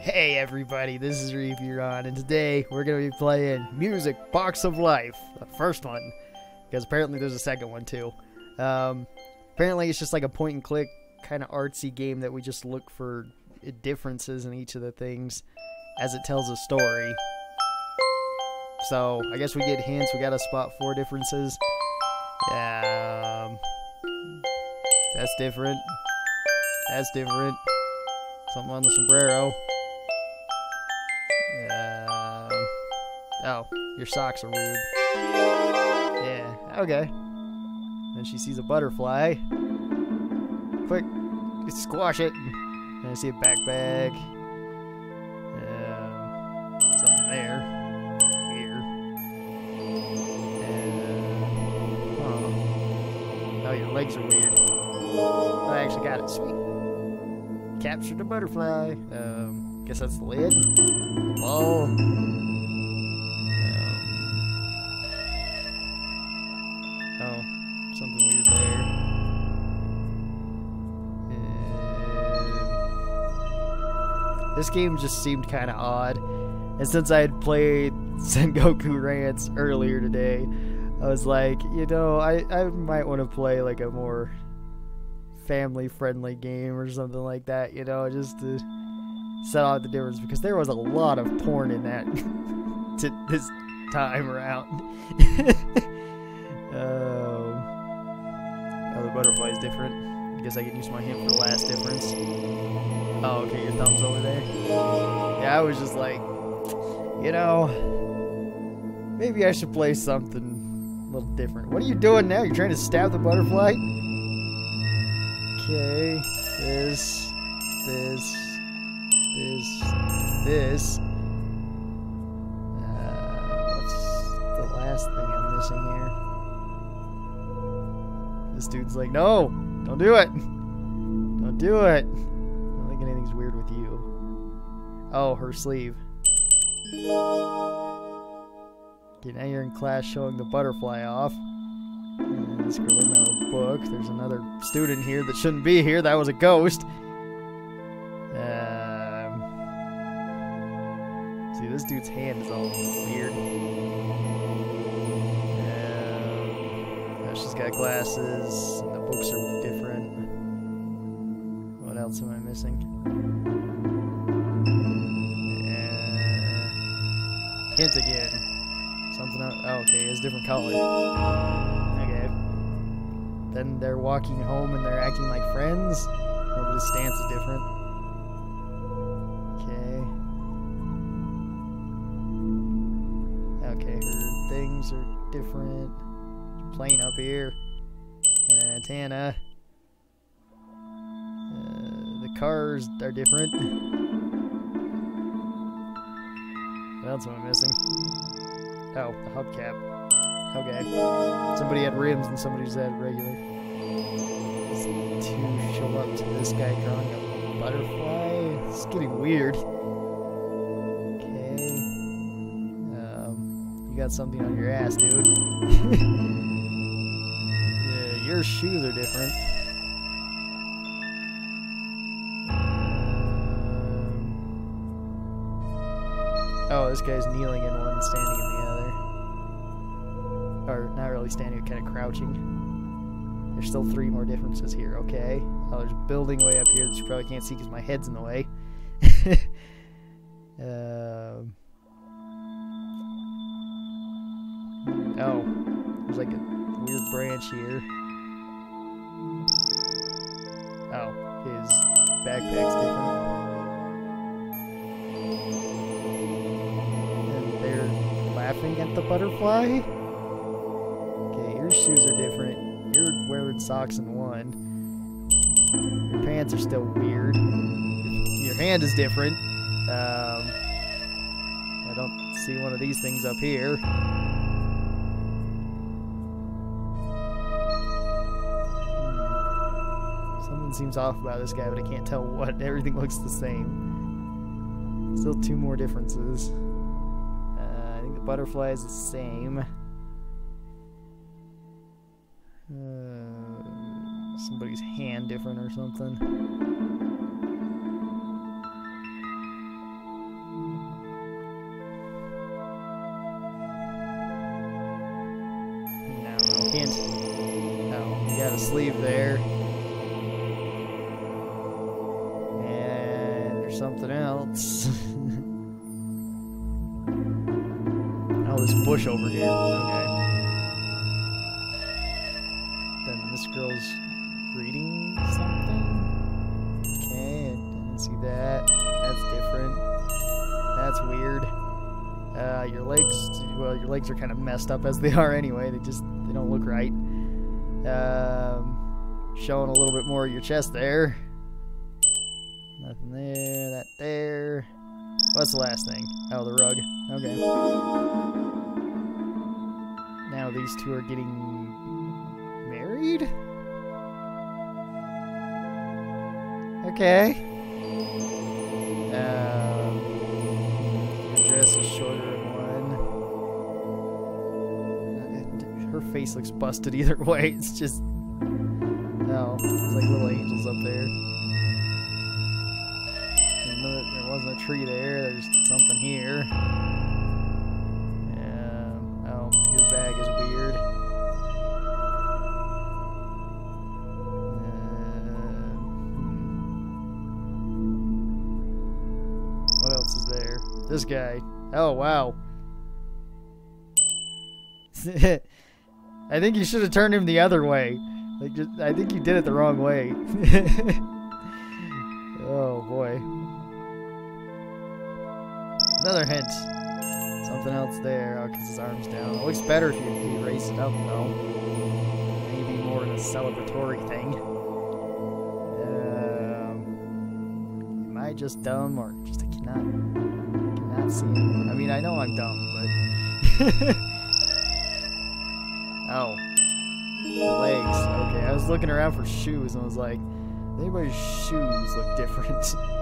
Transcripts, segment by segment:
Hey everybody, this is ReapeeRon, and today we're going to be playing Music Box of Life, the first one, because apparently there's a second one too. Um, apparently it's just like a point and click kind of artsy game that we just look for differences in each of the things as it tells a story. So I guess we get hints, we got to spot four differences. Um, that's different. That's different. Something on the sombrero. Oh, your socks are weird. Yeah, okay. Then she sees a butterfly. Quick, squash it. And I see a backpack. Um, something there. Here. And, huh. Oh, your legs are weird. I actually got it. Sweet. Captured the butterfly. Um, guess that's the lid. Ball. This game just seemed kind of odd. And since I had played Sengoku Rance earlier today, I was like, you know, I, I might want to play like a more family friendly game or something like that, you know, just to set out the difference because there was a lot of porn in that to this time around. um, oh, the butterfly is different. Guess I can use my hand for the last difference. Oh, okay, your thumb's over there. Yeah, I was just like, you know, maybe I should play something a little different. What are you doing now? You're trying to stab the butterfly? Okay, this, this, this, this. Uh, what's the last thing I'm missing here? This dude's like, no, don't do it. Don't do it. I don't think anything's weird with you. Oh, her sleeve. Okay, now you're in class showing the butterfly off. And this girl have a book. There's another student here that shouldn't be here. That was a ghost. Um, see, this dude's hand is all weird. Got glasses, and the books are different. What else am I missing? Uh, hint again. Something else. Oh, okay, it's different color. Okay. Then they're walking home and they're acting like friends. But his stance is different. Okay. Okay, her things are different. Plane up here. And an antenna. Uh, the cars are different. That's what else am I missing? Oh, the hubcap. Okay. Somebody had rims and somebody just had regular. Two show up to this guy drawing a butterfly. It's getting weird. Okay. Um, you got something on your ass, dude. your shoes are different. Oh, this guy's kneeling in one, standing in the other or not really standing, kind of crouching. There's still three more differences here. Okay. Oh, there's a building way up here that you probably can't see because my head's in the way. um, oh, there's like a weird branch here. Oh, his backpack's different. And they're laughing at the butterfly. Okay, your shoes are different. You're wearing socks in one. Your pants are still weird. Your hand is different. Um, I don't see one of these things up here. seems off about this guy, but I can't tell what. Everything looks the same. Still two more differences. Uh, I think the butterfly is the same. Uh, somebody's hand different or something. Oh, sleeve there. Something else. oh, this bush over here. Okay. Then this girl's reading something. Okay, I didn't see that. That's different. That's weird. Uh, your legs, well, your legs are kind of messed up as they are anyway. They just, they don't look right. Um, showing a little bit more of your chest there. Nothing there, that there. What's the last thing? Oh, the rug. Okay. Now these two are getting married? Okay. Um, dress is shorter in one. Uh, Her face looks busted either way. It's just. No, there's like little angels up there. There wasn't a tree there. There's something here. Oh, your bag is weird. Um, what else is there? This guy. Oh, wow. I think you should have turned him the other way. Like, just, I think you did it the wrong way. Another hint. Something else there. Oh, because his arm's down. It looks better if you, if you raise it up, though. Maybe more of a celebratory thing. Um, am I just dumb or just I cannot, cannot see? I mean, I know I'm dumb, but. oh. Legs. Okay, I was looking around for shoes and I was like, anybody's shoes look different.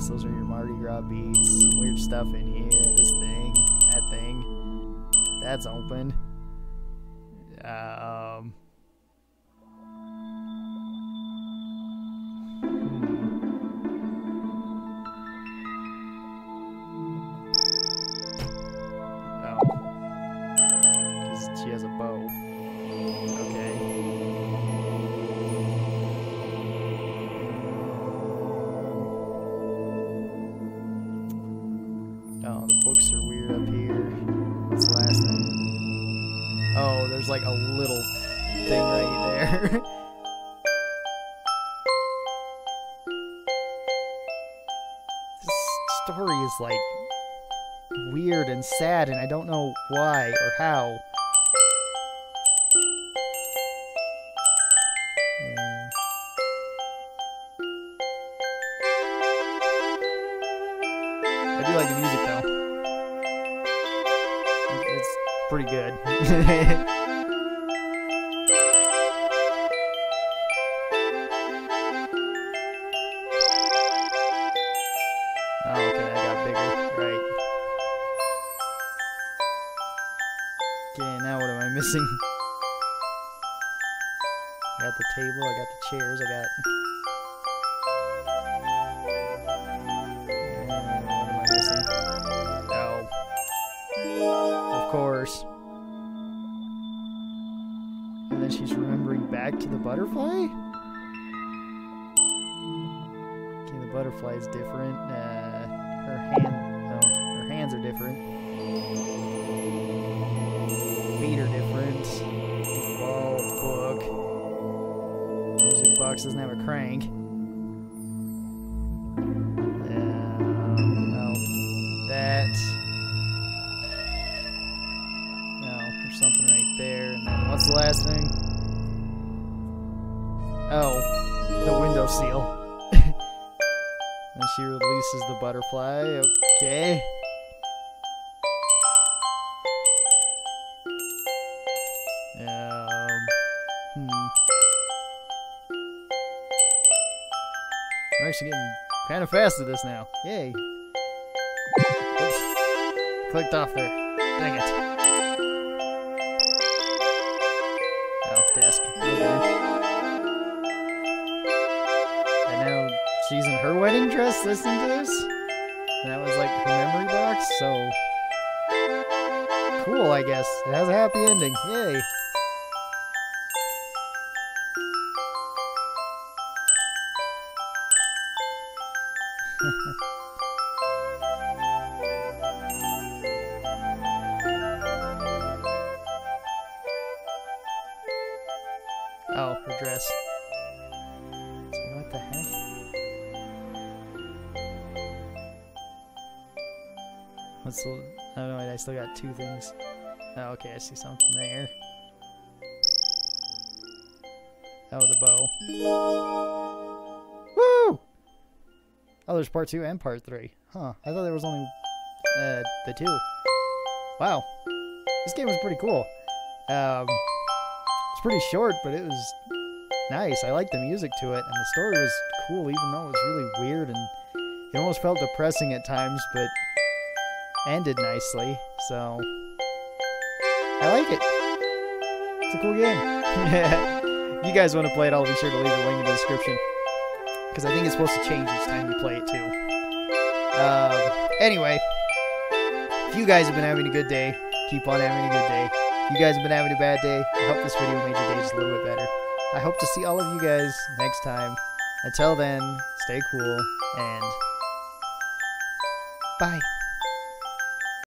guess those are your Mardi Gras beads. Some weird stuff in here. This thing. That thing. That's open. Like a little thing right there. this story is like weird and sad, and I don't know why or how. Uh, I do like the music though. It's pretty good. I got the table, I got the chairs, I got. What am I missing? Of course. And then she's remembering back to the butterfly? Okay, the butterfly is different. Uh, her hand, no, her hands are different. Feet are different. Music box doesn't have a crank. No, that. No, there's something right there. What's the last thing? Oh, the window seal. And she releases the butterfly. Okay. Kind of fast at this now. Yay. Oops. Clicked off there. Dang it. Oh, desk. Okay. And now she's in her wedding dress listening to this. That was like her memory box, so cool, I guess. It has a happy ending. Yay. What's the? I don't know. I still got two things. Oh, okay. I see something there. Oh, the bow. Woo! Oh, there's part two and part three. Huh. I thought there was only uh, the two. Wow. This game was pretty cool. Um, it's pretty short, but it was nice. I liked the music to it, and the story was cool, even though it was really weird and it almost felt depressing at times, but ended nicely. So I like it. It's a cool game. you guys want to play it, I'll be sure to leave a link in the description. Because I think it's supposed to change each time you play it, too. Um, anyway, if you guys have been having a good day, keep on having a good day. If you guys have been having a bad day, I hope this video made your day just a little bit better. I hope to see all of you guys next time. Until then, stay cool, and bye.